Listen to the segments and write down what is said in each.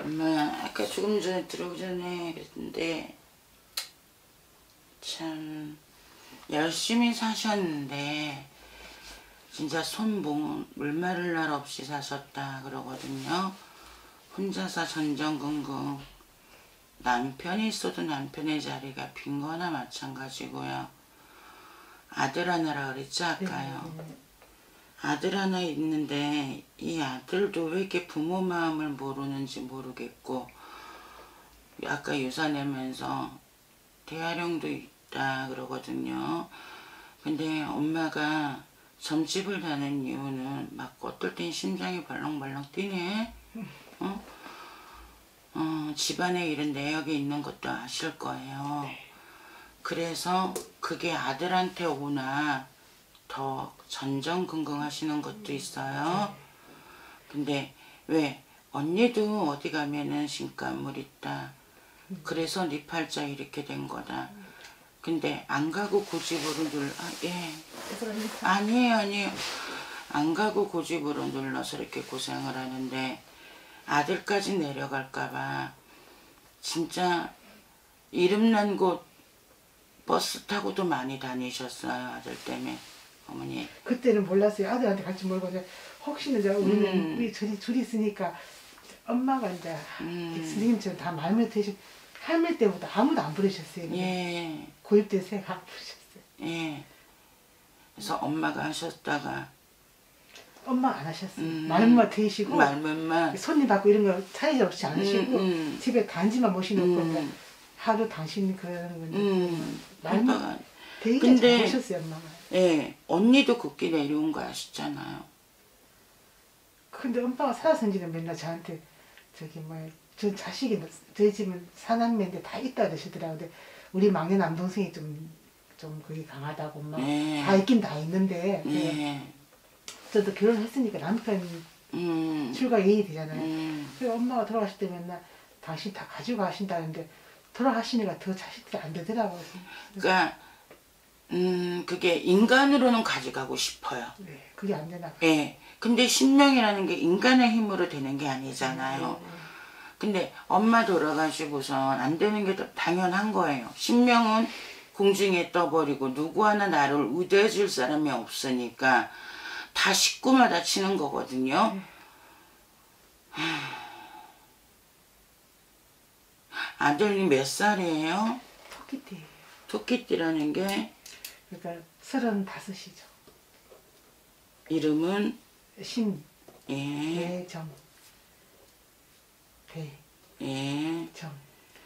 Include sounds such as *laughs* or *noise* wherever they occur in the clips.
엄마 아까 조금 전에 들어오기 전에 그랬는데 참 열심히 사셨는데 진짜 손물 마를 날 없이 사셨다 그러거든요. 혼자서 전전긍긍 남편이 있어도 남편의 자리가 빈 거나 마찬가지고요. 아들 하나라 그랬지 아까요. 네, 네. 아들 하나 있는데 이 아들도 왜 이렇게 부모 마음을 모르는지 모르겠고 아까 유사 내면서 대화령도 있다 그러거든요. 근데 엄마가 점집을 다는 이유는 막 어떨 땐 심장이 벌렁벌렁 뛰네. 어? 어, 집안의 일은 내역에 있는 것도 아실 거예요. 그래서 그게 아들한테 오나 더 전전긍긍 하시는 것도 있어요. 근데 왜 언니도 어디 가면은 신간물 있다. 그래서 네 팔자 이렇게 된 거다. 근데 안 가고 고집으로 눌, 아, 예. 아니에요, 아니에요. 안 가고 고집으로 눌러서 이렇게 고생을 하는데 아들까지 내려갈까봐 진짜 이름난 곳 버스 타고도 많이 다니셨어요, 아들 때문에. 어머니. 그때는 몰랐어요. 아들한테 같이 몰고 이제 혹시나 이제 우리는 음. 우리 둘이 둘이 있으니까 엄마가 이제 음. 스님처럼 다 말을 대신 할머니 때부터 아무도 안 부르셨어요. 예, 고입돼서 새가 안 부르셨어요. 예. 그래서 엄마가 하셨다가 엄마 안 하셨어요. 음. 말만 대시고 말문만 손님 받고 이런 거 차이 없이 안 하시고 음, 음. 집에 단지만 모시놓고 음. 하루 당신 그러는 건데 음, 말만 되게 근데- 잘하셨어요 엄마가. 예, 언니도 급기 내려온 거 아시잖아요. 근데 엄마가 살아선지는 맨날 저한테 저기 뭐저 자식이 뭐- 저희 집은 사남매인데 다 있다 그러시더라고요. 근데 우리 막내 남동생이 좀, 좀 그게 강하다고 막. 예. 다 있긴 다 있는데. 그래서 예. 저도 결혼했으니까 남편 음. 출가 예의 되잖아요. 음. 그래서 엄마가 돌아가실 때 맨날 당신 다 가지고 가신다는데 돌아가시니까 더 자식들이 안 되더라고요. 그러니까 음, 그게 인간으로는 가져가고 싶어요. 네, 그게 안 되나 봐요. 예. 근데 신명이라는 게 인간의 힘으로 되는 게 아니잖아요. 네, 근데 엄마 돌아가시고선 안 되는 게더 당연한 거예요. 신명은 공중에 떠버리고 누구 하나 나를 의대해 줄 사람이 없으니까 다 식구마다 치는 거거든요. 네. 아들이 몇 살이에요? 토끼띠. 토끼띠라는 게 그러니까 서른 다섯이죠. 이름은 신, 예, 대정, 대, 예. 정.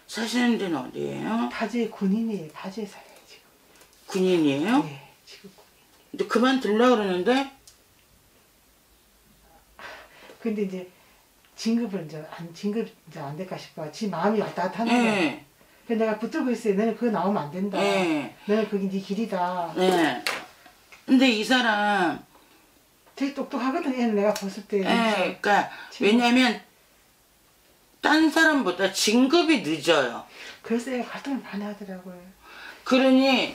사시는 데는 어디예요? 파주의 군인이에요. 파주에 살아요 지금. 군인이에요? 네, 지금 군인. 근데 그만 둘라 그러는데 근데 이제 진급을 이제 안 진급 이제 안 될까 싶어. 지 마음이 왔다 갔다 하는 거야. 예, 그래서 내가 붙들고 있어요. 너는 그거 나오면 안 된다. 예, 너는 그게 네 길이다. 네. 근데 이 사람 되게 똑똑하거든. 얘는 내가 봤을 때. 예, 그러니까 왜냐면 딴 사람보다 진급이 늦어요. 그래서 얘가 활동을 많이 하더라고요. 그러니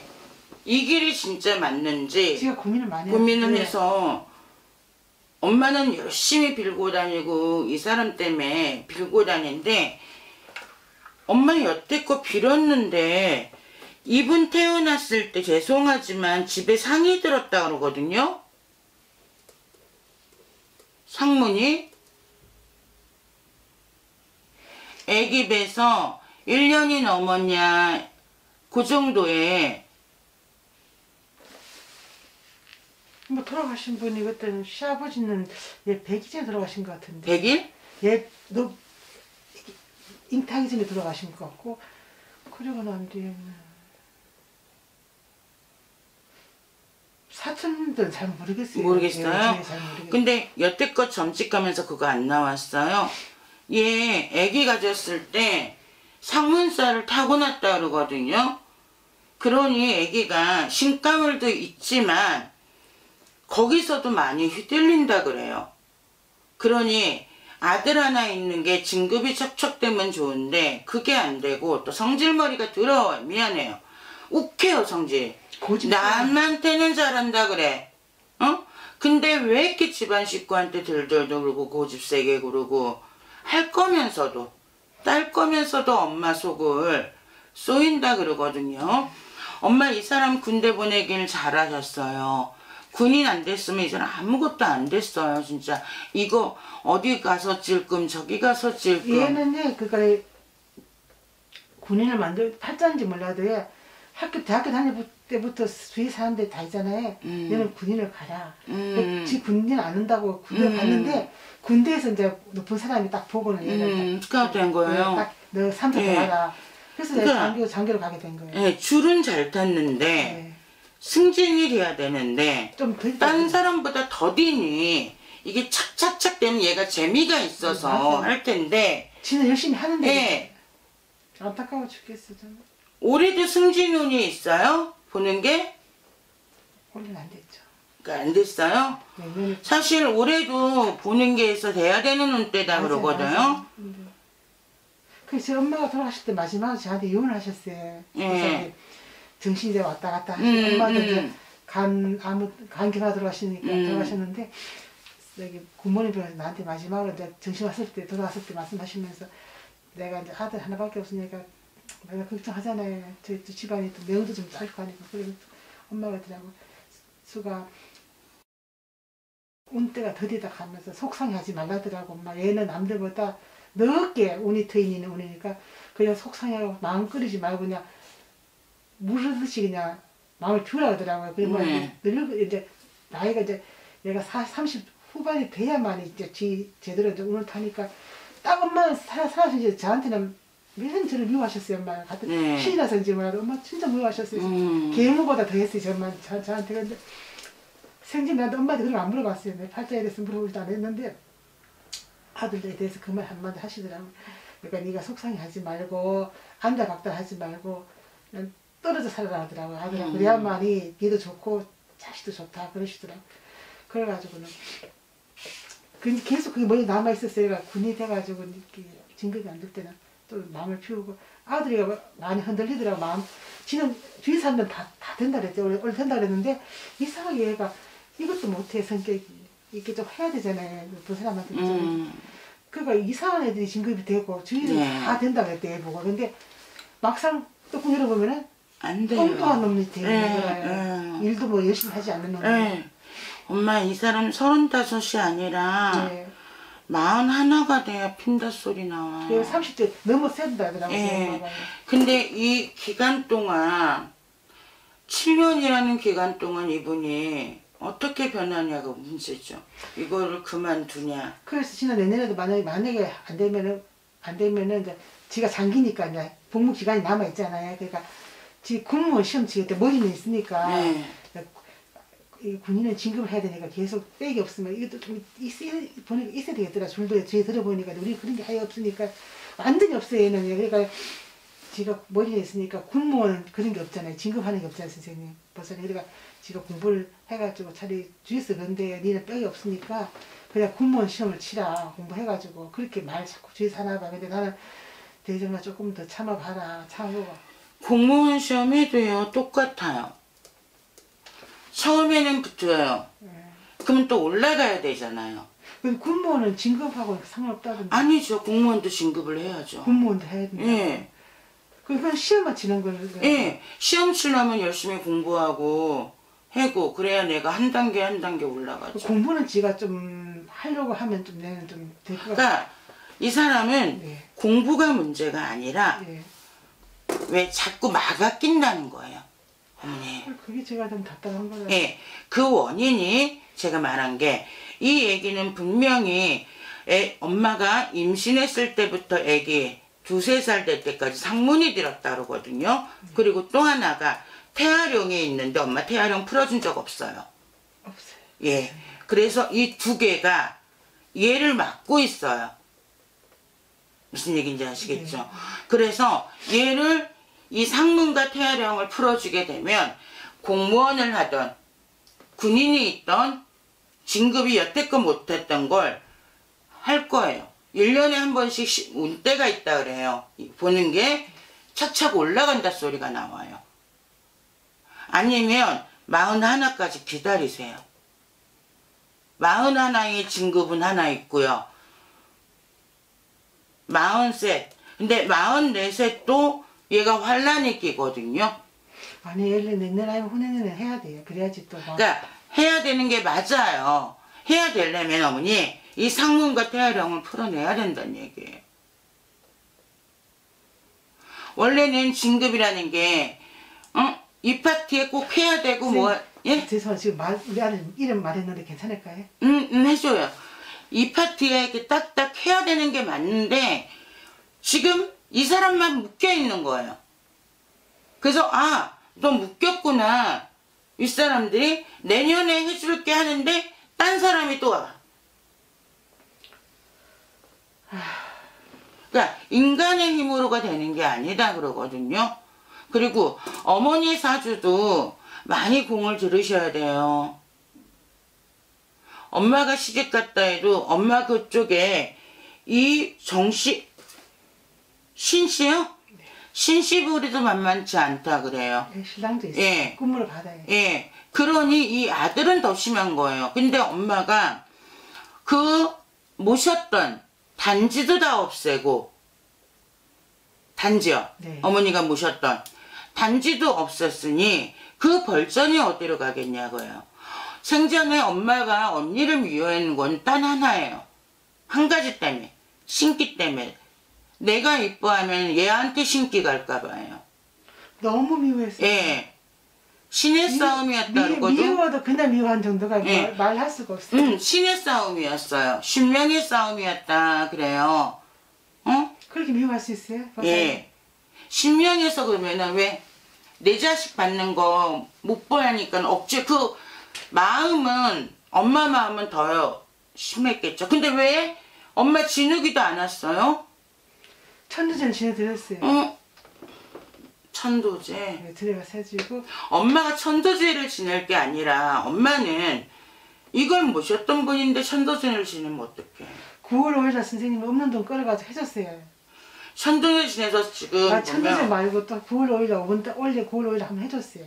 이 길이 진짜 맞는지 지가 고민을 많이 네. 고민을 해서 엄마는 열심히 빌고 다니고 이 사람 때문에 빌고 다니는데 엄마 여태껏 빌었는데 이분 태어났을 때 죄송하지만 집에 상이 들었다 그러거든요. 상문이 애기 배서 1년이 넘었냐 그 정도에 뭐 돌아가신 분이 그때는 시아버지는 얘 100일 전에 돌아가신 것 같은데 100일? 얘너 잉타하기 전에 돌아가신 것 같고 그리고 난 뒤에 사촌들은 잘 모르겠어요. 모르겠어요? 예, 잘 모르겠어요. 근데 여태껏 점집 가면서 그거 안 나왔어요. 얘 애기 가졌을 때 상문살을 타고났다 그러거든요. 그러니 애기가 신가물도 있지만 거기서도 많이 휘둘린다 그래요. 그러니 아들 하나 있는 게 진급이 척척되면 좋은데 그게 안 되고 또 성질머리가 더러워요. 미안해요. 욱해요 성질. 고집 남한테는 잘한다 그래. 어? 근데 왜 이렇게 집안 식구한테 들들들 그러고 고집 세게 그러고 할 거면서도 딸 거면서도 엄마 속을 쏘인다 그러거든요. 엄마 이 사람 군대 보내길 잘하셨어요. 군인 안 됐으면 이 사람 아무것도 안 됐어요. 진짜 이거 어디 가서 찔끔 저기 가서 찔끔. 얘는요, 그니까 군인을 만들 팔자인지 몰라도 얘 학교 대학교 다닐 때부터 주위 사람들 다 있잖아요. 음. 얘는 군인을 가라. 음. 지 군인 안 한다고 군대 음. 갔는데 군대에서 이제 높은 사람이 딱 보고는 얘가 음, 스카우트 된 거예요. 딱너 삼성 예. 가라. 그래서 내가 그러니까. 장교 장교로 가게 된 거예요. 예, 줄은 잘 탔는데 예. 승진을 해야 되는데 좀더 딴 사람보다 더디니 이게 착착착 되면 얘가 재미가 있어서 맞아요. 할 텐데 지는 열심히 하는데 예, 안타까워 죽겠어 저는. 올해도 승진운이 있어요? 보는 게? 올해는 안 됐죠. 그러니까 안 됐어요? 내년에 사실 올해도 보는 게에서 돼야 되는 운때다 그러거든요. 그래서 제 엄마가 돌아가실 때 마지막으로 저한테 이혼을 하셨어요. 예. 이제 이제 왔다 갔다 하시고 음, 엄마도 음. 이제 간 아무 간경화 들어가시니까 음. 돌아가셨는데 여기 부모님이 나한테 마지막으로 이제 정신 왔을 때 돌아왔을 때 말씀하시면서 내가 이제 아들 하나밖에 없으니까 내가 걱정하잖아요. 저희 또 집안이 또 명도 좀 짧고 하니까 그래서 엄마가 그러더라고 수가 운 때가 더디다 가면서 속상해하지 말라더라고 엄마 얘는 남들보다 넓게 운이 트인 있는 운이니까 그냥 속상해하고 마음 끓이지 말고 그냥 무르듯이 그냥 마음을 비우라 하더라고요. 그리고 네. 늙 이제 나이가 이제 얘가 사, 30 후반이 돼야만 이제 지 제대로 이제 운을 타니까 딱 엄마 사, 사실 이제 저한테는 매번 저를 미워하셨어요 엄마 같은 네. 신이라서인지 몰라도 엄마 진짜 미워하셨어요. 음. 계모보다 더 했어요 저만 저, 저한테 근데 생진한테 엄마한테 그런 거안 물어봤어요 내 팔자에 대해서 물어보지도 안 했는데 아들에 대해서 그 말 한마디 하시더라고 그러니까 네가 속상해하지 말고 앉아박다 하지 말고 떨어져 살아라 하더라고 아들아 음. 그래야만이 니도 좋고 자식도 좋다 그러시더라고 그래가지고는 그 계속 그게 머리 남아 있었어요. 얘가 군이 돼가지고 이렇게 진급이 안 될 때는 또 마음을 피우고 아들이 많이 흔들리더라고 마음. 지는 주위 사람들 다, 다 된다 그랬죠. 원래, 원래 된다 그랬는데 이상하게 얘가 이것도 못해 성격이 이렇게 좀 해야 되잖아요. 두 사람한테 좀. 음. 그러니까 이상한 애들이 진급이 되고 주위는 네. 다 된다 그랬대 얘 보고. 근데 막상 뚜껑 열어보면은 안 돼요. 엉뚱한 놈이 예, 거예요. 예. 일도 뭐 열심히 하지 않는 놈이. 예. 엄마 이 사람 서른다섯이 아니라 네. 마흔 하나가 돼야 핀다 소리 나와. 그 30대 넘어선다 하더라고요. 예. 근데 이 기간 동안 7년이라는 기간 동안 이분이 어떻게 변하냐가 문제죠. 이거를 그만두냐. 그래서 지난 내년에도 만약에 만약에 안 되면은 안 되면은 이제 지가 장기니까 이제 복무 기간이 남아 있잖아요. 그러니까 지 군무원 시험 치을 때 머리는 있으니까 네. 이 군인은 진급을 해야 되니까 계속 백이 없으면 이것도 좀 있어야 보니까 있어야 되겠더라. 줄도 뒤에 들어보니까 우리 그런 게 아예 없으니까 완전히 없어요. 얘는 그러니까 지가 머리에 있으니까 군무원 그런 게 없잖아요. 진급하는 게 없잖아요, 선생님. 벌써 그러니까 지가 공부를 해가지고 차라리 주에서 근데 니는 뼈이 없으니까 그냥 군무원 시험을 치라 공부해가지고 그렇게 말 자꾸 주에서 하나 봐. 근데 나는 대정아 조금 더 참아봐라. 참아보고. 공무원 시험 해도요 똑같아요. 처음에는 붙어요. 예. 그러면 또 올라가야 되잖아요. 근데 군무원은 진급하고 상관없다던데. 아니죠. 공무원도 진급을 해야죠. 군무원도 해야 된다. 예. 그냥 시험만 치는 거는. 예. 시험 치려면 열심히 공부하고 해고 그래야 내가 한 단계 한 단계 올라가죠. 공부는 지가 좀 하려고 하면 좀 내는 좀될것 같아요. 그러니까 이 사람은 예. 공부가 문제가 아니라 예. 왜 자꾸 막아 낀다는 거예요. 어머니. 그게 제가 좀 답답한 거예요. 예. 그 원인이 제가 말한 게 이 얘기는 분명히 애, 엄마가 임신했을 때부터 애기 두세 살 될 때까지 상문이 들었다 그러거든요. 그리고 또 하나가 태아령이 있는데 엄마 태아령 풀어준 적 없어요. 없어요. 예. 그래서 이 두 개가 얘를 막고 있어요. 무슨 얘기인지 아시겠죠? 네. 그래서 얘를 이 상문과 태아령을 풀어주게 되면 공무원을 하던 군인이 있던 진급이 여태껏 못했던 걸 할 거예요. 1년에 한 번씩 시- 운때가 있다 그래요. 이- 보는 게 차차고 올라간다 소리가 나와요. 아니면 마흔 하나까지 기다리세요. 마흔 하나의 진급은 하나 있고요. 마흔셋. 근데 마흔네셋도 얘가 환란이 끼거든요. 아니 얘를 아니면 후내년에 해야 돼요. 그래야지 또 막. 그러니까 해야 되는 게 맞아요. 해야 되려면 어머니 이 상문과 태아령을 풀어내야 된다는 얘기예요. 원래는 진급이라는 게 어? 이 파티에 꼭 해야 되고 뭐 예? 죄송해요. 지금 말, 우리 아들 이름 말했는데 괜찮을까요? 음, 음, 해줘요. 이 파티에 이렇게 딱딱 해야 되는 게 맞는데, 지금 이 사람만 묶여 있는 거예요. 그래서, 아, 너 묶였구나. 이 사람들이 내년에 해줄게 하는데, 딴 사람이 또 와. 그러니까, 인간의 힘으로가 되는 게 아니다 그러거든요. 그리고 어머니 사주도 많이 공을 들으셔야 돼요. 엄마가 시집 갔다 해도 엄마 그쪽에 이 정씨 신씨요? 신씨 부리도 만만치 않다 그래요. 예, 신랑도 있어요. 예. 꿈을 받아요. 예. 그러니 이 아들은 더 심한 거예요. 근데 엄마가 그 모셨던 단지도 다 없애고 단지요. 네. 어머니가 모셨던 단지도 없었으니 그 벌전이 어디로 가겠냐고요. 생전에 엄마가 언니를 미워하는 건단 하나예요. 한 가지 때문에. 신기 때문에. 내가 이뻐하면 얘한테 신기 갈까 봐요. 너무 미워했어요. 예. 신의 싸움이었다 미, 그러거든. 미워도 그날 미워한 정도가 예. 말, 말할 수가 없어요. 응, 신의 싸움이었어요. 신명의 싸움이었다 그래요. 어? 그렇게 미워할 수 있어요? 예. 신명에서 그러면은 왜 내 자식 받는 거 못 보라니까 억지 그 마음은 엄마 마음은 더 심했겠죠. 근데 왜 엄마 진욱이도 안 왔어요? 천두전 지내드렸어요. 어? 천도제. 네, 들어가서 해주고 엄마가 천도제를 지낼 게 아니라 엄마는 이걸 모셨던 분인데 천도제를 지내면 어떡해. 9월 5일날 선생님이 없는 돈 끌어가지고 해줬어요. 천도제 지내서 지금 아, 천두전 보면 말고 또 9월 5일날 오늘 원래 9월 5일날 한번 해줬어요.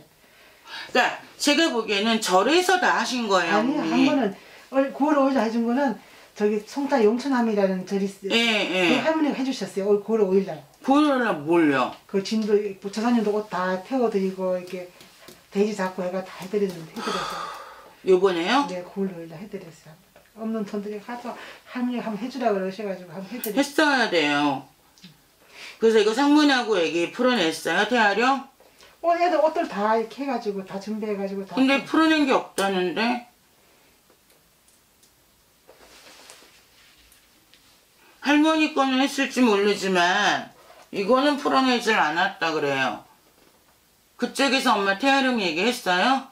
그러니까 제가 보기에는 절에서 다 하신 거예요. 아니 한 어머니. 번은 올 9월 5일날 해준 거는 저기 송타 용천함이라는 절이 있어요. 예, 그 예. 할머니가 해주셨어요. 올 9월 5일 날. 보일러 몰려. 그 진도 조사님도 옷 다 태워드리고 이렇게 돼지 잡고 해가 다 해드렸는데 해드렸어요. 요번에요? 네, 9월 5일 날 해드렸어요. 없는 돈들이 가서 할머니가 한번 해주라 그러셔가지고 한번 해드렸어요. 했어야 돼요. 그래서 이거 상문하고 얘기 풀어냈어요, 태아령? 어, 애들 옷들 다 이렇게 해가지고 다 준비해가지고 다. 근데 풀어낸 게 없다는데? 할머니 거는 했을지 모르지만 이거는 풀어내질 않았다 그래요. 그쪽에서 엄마 태아령 얘기했어요?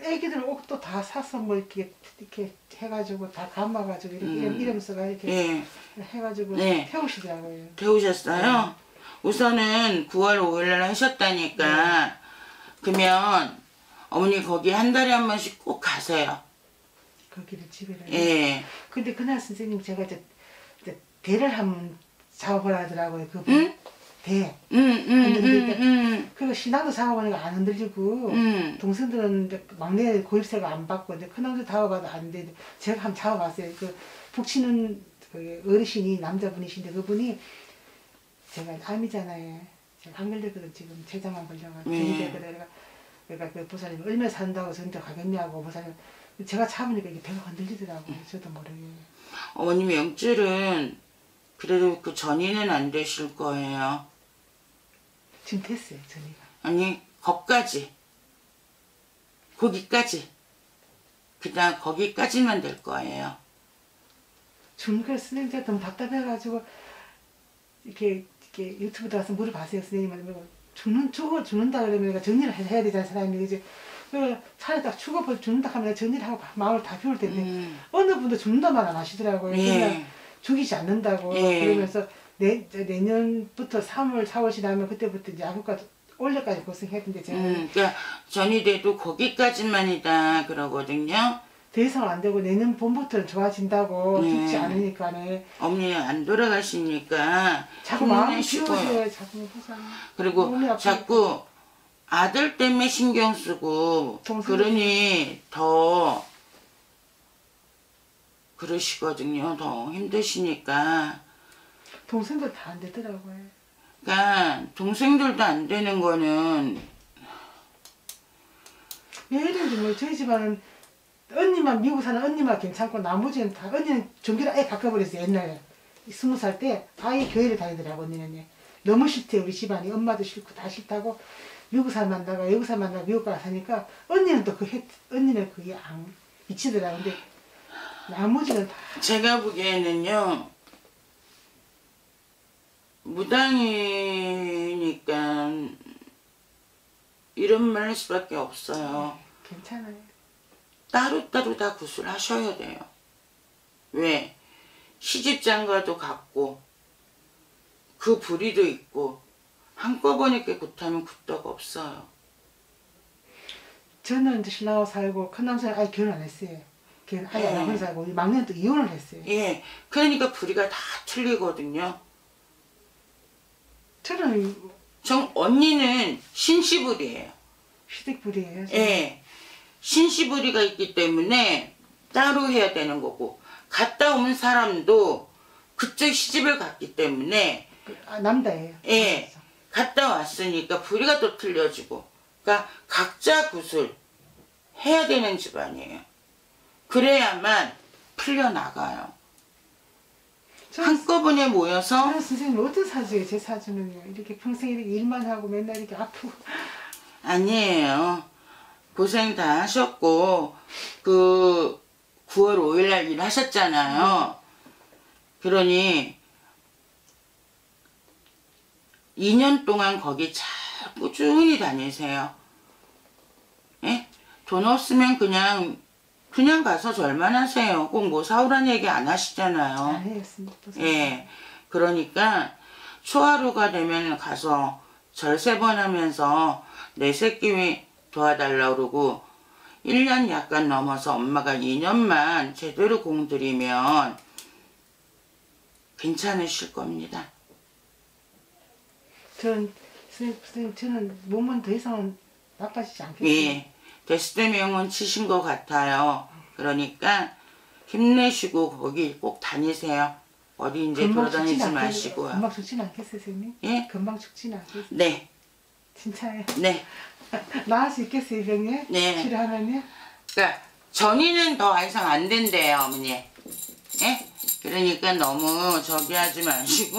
애기들 옷도 다 사서 뭐 이렇게 이렇게 해가지고 다 감아가지고 이렇게 음. 이름 이름 써가 이렇게 예. 해가지고 네. 태우시더라고요. 배우셨어요? 우선은 9월 5일날 하셨다니까 그러면 어머니 거기 한 달에 한 번씩 꼭 가세요. 거기를 집에를. 예. 근데 그날 선생님 제가 이제, 이제 대를 한번 작업을 하더라고요. 그 응? 대. 음, 음, 음, 흔들릴 음, 그리고 신랑도 작업하니까 안 흔들리고 음. 동생들은 이제 막내 고입세가 안 받고 이제 큰형도 작업하도 안 돼. 제가 한번 작업했어요. 그 북치는 그 어르신이 남자분이신데 그분이 제가 암이잖아요. 제가 안 걸렸거든 지금 췌장암 걸려가지고 네. 병원에 그래가 그러니까 그 보살님 얼마 산다고 저한테 가겠냐고 보살님 제가 잡으니까 이게 배가 흔들리더라고요. 저도 모르게. 어머님 영줄은 그래도 그 전이는 안 되실 거예요. 지금 됐어요 전이가. 아니 거기까지 거기까지 그냥 거기까지만 될 거예요. 스님 제가 너무 답답해가지고 이렇게 이렇게 유튜브 들어가서 물어봤어요 스님한테 뭐 주는 주고 주는다 그러면 내가 정리를 해- 해야 되잖아 사람이 이제 딱 주고 준다 하면 정리를 하고 마음을 다 비울 텐데 음. 어느 분도 준다만 안 하시더라고요 예. 죽이지 않는다고 예. 그러면서 내저 내년부터 3월 4월 지나면 그때부터 이제 약국까지 올해까지 고생했는데 제가 음, 그러니까 전이 돼도 거기까지만이다 그러거든요. 더 이상 안 되고 내년 봄부터는 좋아진다고 네. 죽지 않으니까는 어머니 안 돌아가시니까 자꾸 마음이 힘내시고요. 비워져요 자꾸 항상 그리고 몸이 아프니까. 자꾸 아들 때문에 신경 쓰고 동생들. 그러니 더 그러시거든요. 더 힘드시니까 동생들 다 안 되더라고요. 그러니까 동생들도 안 되는 거는 예를 들면 뭐 저희 집안은 언니만 미국 사는 언니만 괜찮고 나머지는 다 언니는 종교를 아예 바꿔버렸어요 옛날에 스무 살 때 아예 교회를 다니더라고 언니는 너무 싫대 우리 집안이. 엄마도 싫고 다 싫다고. 미국 사람 만나가 여기 사람 만나가 미국 가서 사니까 언니는 또 그 언니는 그게 안 미치더라 근데 나머지는 다 제가 보기에는요 무당이니까 이런 말 할 수밖에 없어요. 괜찮아요 따로따로 다 구슬하셔야 돼요. 왜? 시집장가도 같고 그 불의도 있고 한꺼번에 깨끗하면 굿떡 없어요. 저는 이제 신랑하고 살고 큰 남자는 아예 결혼 안 했어요 결혼 아예 안 네. 하고 살고 우리 막내는 또 이혼을 했어요 예, 그러니까 불의가 다 틀리거든요. 저는 정 언니는 신시불이에요. 시댁불이에요 저는. 예, 신시불이가 있기 때문에 따로 해야 되는 거고 갔다 오는 사람도 그쪽 시집을 갔기 때문에 그, 아, 남자예요 예. 갔다 왔으니까 불이가 또 틀려지고 그러니까 각자 구슬 해야 되는 집안이에요. 그래야만 풀려나가요. 저 한꺼번에 모여서 아, 선생님 어떤 사주예요? 제 사주는요. 이렇게 평생 이렇게 일만 하고 맨날 이렇게 아프고 아니에요. 고생 다 하셨고 그 9월 5일 날 일하셨잖아요. 그러니 2년 동안 거기 잘 꾸준히 다니세요. 예? 돈 없으면 그냥 그냥 가서 절만 하세요. 꼭 뭐 사오란 얘기 안 하시잖아요. 안 해였습니다. 예. 그러니까 초하루가 되면 가서 절 세 번 하면서 내 새끼 도와달라 그러고 1년 약간 넘어서 엄마가 2년만 제대로 공들이면 괜찮으실 겁니다. 전 선생님, 선생님 저는 몸은 더 이상은 나빠지지 않겠어요. 예. 데스대 명은 치신 것 같아요. 그러니까 힘내시고 거기 꼭 다니세요. 어디 이제 돌아다니지 마시고요. 금방 죽진 않겠어요, 선생님? 예? 금방 죽진 않겠어요. 네. 진짜요. 네. *laughs* 나을 수 있겠어요, 병에? 네. 치료하면요? 그러니까 전이는 더 이상 안 된대요, 어머니. 예? 그러니까 너무 저기 하지 마시고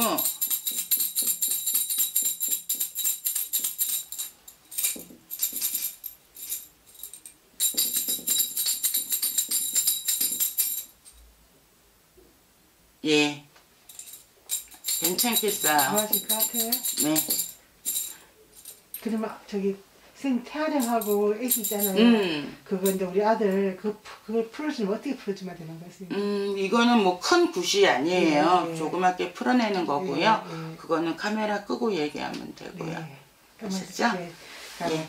예. 괜찮겠어요. 좋아질 것 같아요. 네. 그러면 저기 선생님 태아령하고 애기 있잖아요. 음. 그거 이제 우리 아들 그 그걸 풀어주면 어떻게 풀어주면 되는 거예요, 선생님? 음, 이거는 뭐 큰 굿이 아니에요. 예, 예. 조그맣게 풀어내는 거고요. 예, 예. 그거는 카메라 끄고 얘기하면 되고요. 네. 아셨죠? 네. 예.